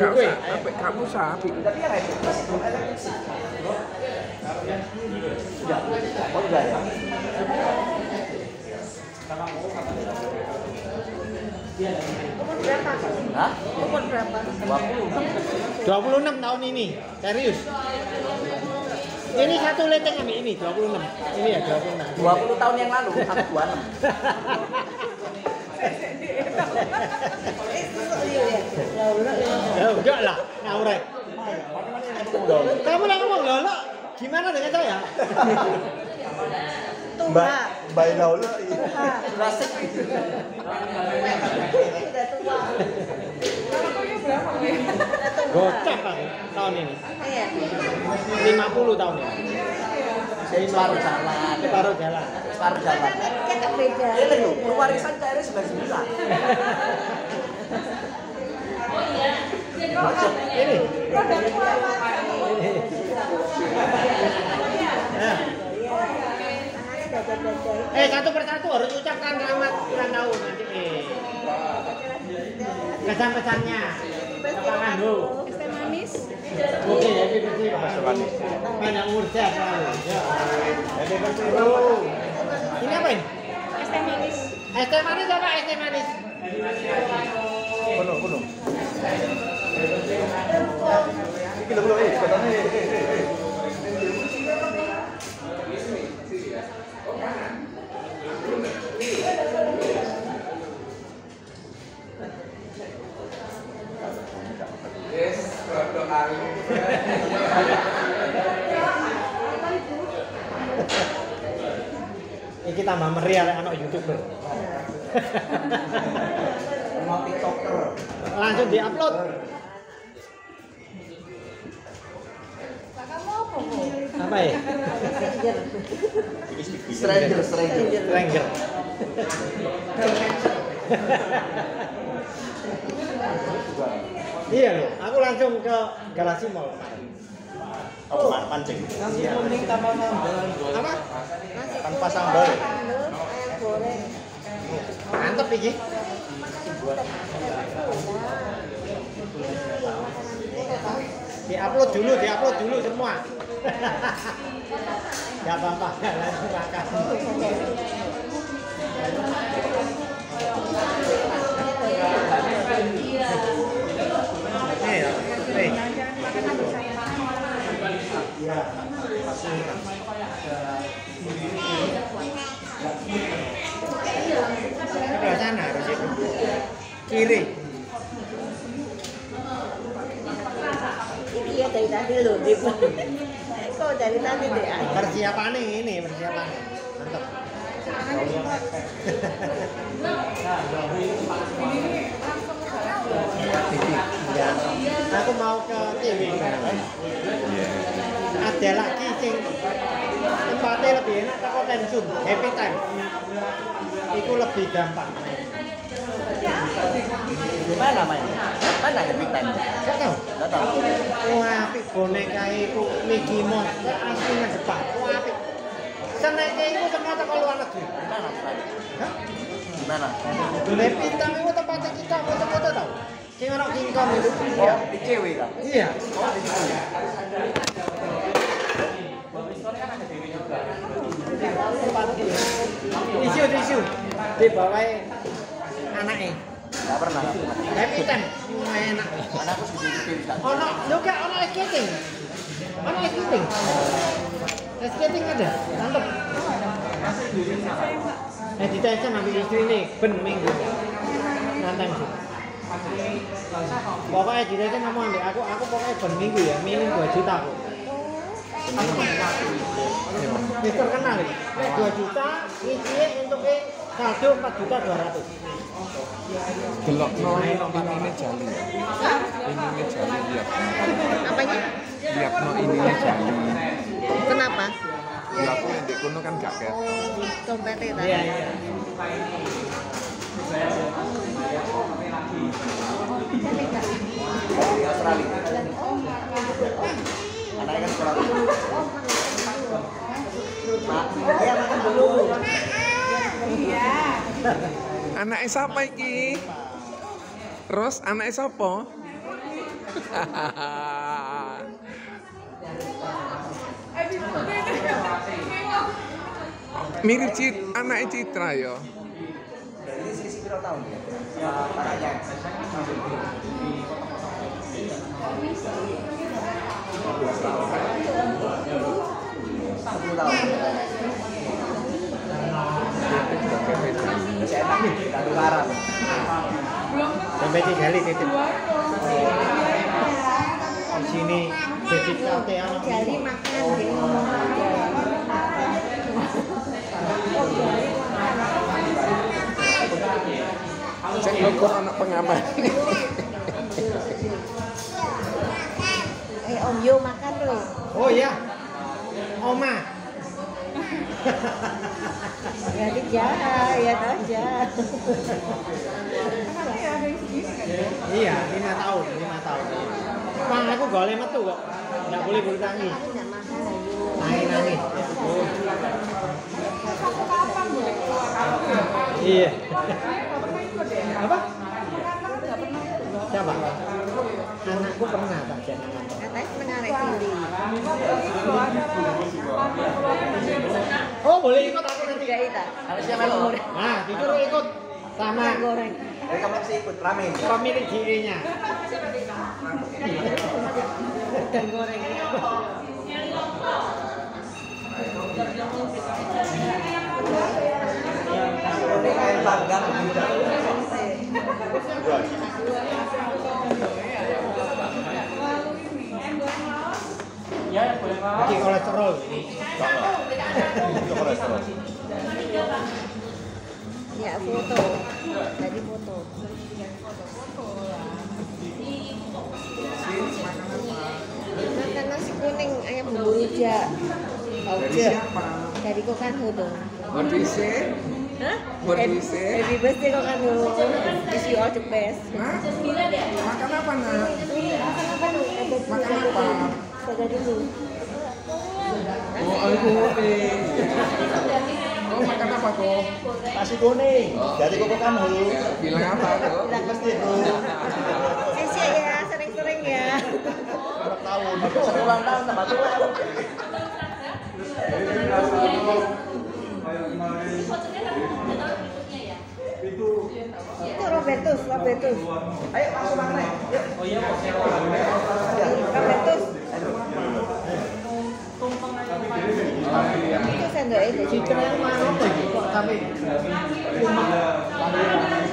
Gak usah. Tapi yang itu. Oh ya. Umur berapa? Hah? Umur berapa? 20. 26 tahun ini. Serius. Ini satu leteng kami ini 26. Ini ya 26. 20 tahun yang lalu aku 26. Ya. Ya. Ya enggak lah, ngawur. Kamu lah ngomong loh, lo gimana dengan saya? Tua. Bayi laulu. Tua. Klasik. Sudah tua. Gocap aku tahun ini. Iya. 50 tahun ini. Separuh jalan. Separuh jalan. Separuh jalan. Beda. Ini loh, pewarisan CR 99. Ini. Nah, eh satu persatu harus ucapkan selamat ulang tahun nanti. Eh. Pandu. Es teh manis. Oke, jadi bersih Pak. Banyak umur sehat selalu. Ya. Jadi bersih. Oh. Ini apa ini? Es teh manis. Apa es teh manis? Kuno, kuno. Lho, lho, eh, katanya, eh. Ini tambah meriah lek anak YouTuber. Mau TikToker. Langsung diupload. Apa? Apa ya? Stranger, stranger. Stranger. iya loh, aku langsung ke Galaxy Mall kemarin. Oh, pancing. Iya. Apa? Tanpa sambal. Ayam goreng. Mantep iki. Diupload dulu, diupload dulu semua. Gak apa-apa, langsung makan. Nih, nih. Iya. Sebelah sana harus itu. Kiri. Ini ya dari tadi loh, Dip. Kok dari tadi deh? Persiapan ini, persiapan. Mantap. Aku mau ke TV. Ada lagi sing tempatnya lebih enak toko Tensun, Happy Time. Itu lebih gampang. Mana mainnya? Mana happy time? Gak tahu. Wah, apik boneka itu Mickey Mouse kan Jepang. Wah, apik. Itu semua toko luar negeri. Gimana? Hah? Gimana? Dole Pintam itu tempatnya kita foto-foto tau. Sing ono King Kong itu. Oh, di cewek kan? Iya. Tisu tisu di bawah anaknya. Gak pernah. Wah, enak. Anakku kan? Ono, lu gak ono skating. Ono skating. Skating ada, mantep. Eh di Tyson ambil istri nih, ben minggu. Nantang sih. Pokoknya di Tyson kamu ambil aku, aku pokoknya ben minggu ya, minim 2 juta aku. Mister kenal ini, 2 juta, ngisi untuk saldo 4 juta 200. Gelok no ininya jali. Ininya jali lihat. Apanya? Lihat no ininya jali. Kenapa? Ya aku yang di kono kan gak kayak. Dompetnya tadi. Iya, iya. Australia. Anaknya kan sekolah. Mak, iya makan dulu. Anaknya siapa iki? Terus anaknya siapa? Mirip Cit, anaknya Citra ya. Jadi sisi tahun ya? Masih enak nih. Sampai tiga kali titip. Di sini titip sate anak. Jali makan. Cek logo anak pengaman. Eh Om Yo makan loh. Oh iya. Jadi jahat, ya aja. Iya, lima tahun, lima tahun. Bang, aku golek metu kok. Boleh nggak makan ayo. Nangis nangis. Iya. Apa? Siapa? Anakku pernah tak jadi. Katanya menarik sendiri. Boleh ikut aku nanti. Tidak itu. Harusnya melu. Nah, disuruh ikut sama goreng. Jadi kamu ikut rame. pemilik dirinya. Dan goreng. Ini main panggang. Jadi kolesterol. Ya foto. Jadi foto. Makan nasi kuning ayam bumbu rujak. Dari siapa? Dari kok kan hudung. What do you say? Hah? What do you say? Happy birthday kok kan hudung. Wish you all the best. Hah? Makan apa nak? Makan apa tuh? Makan apa? Saja dulu. Oh, aku eh. Oh, makan apa tuh? Nasi kuning. Dari koko kamu. Bilang apa tuh? Mesti itu. Eh sih ya, sering-sering ya. tahun. Sering ulang tahun tambah tua. Itu Robertus, Robertus. Ayo langsung makan. Yuk. Robertus. Oh iya. Itu sendok itu. Citra yang mana tuh? Kok sampai rumah? Oh,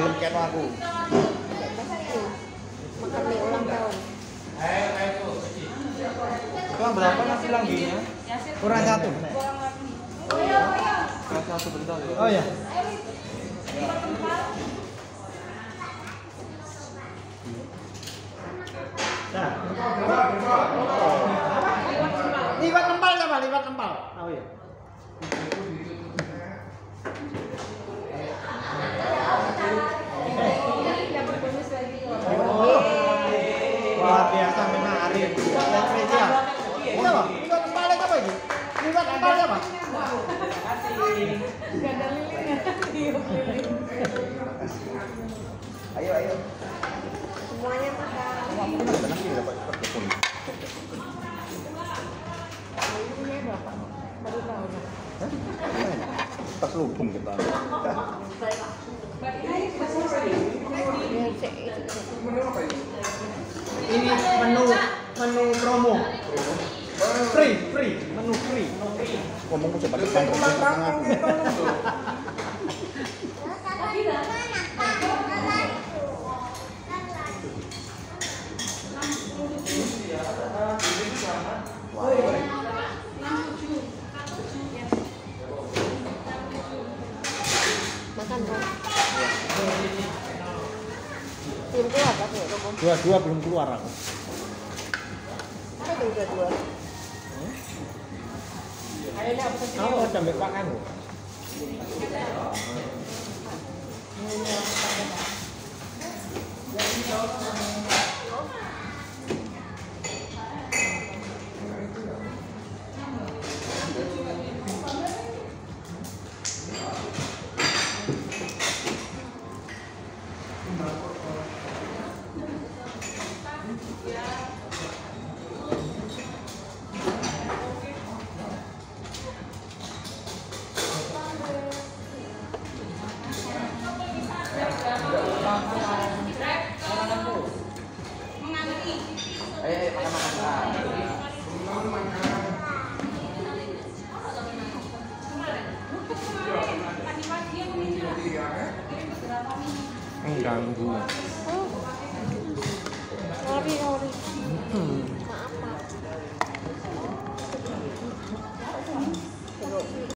gelem keno aku? Makan mie ulang tahun. Kurang berapa nasi langginya? Kurang satu. Kurang satu bentar ya. Oh iya. Nah. Liwat empal sama liwat empal. Oh iya. Luar biasa memang Arif. Dan spesial. Ini apa? Liwat empalnya apa ini? Liwat empalnya apa? Ayo, ayo. Semuanya makan. Baru tahu. Tas lubung kita. Ini. Menu apa ini? Ini menu menu promo. Free, free, menu free. Ngomong coba depan Dua-dua belum keluar aku. Ada dua-dua. Aku ada mbek Pak Kanu.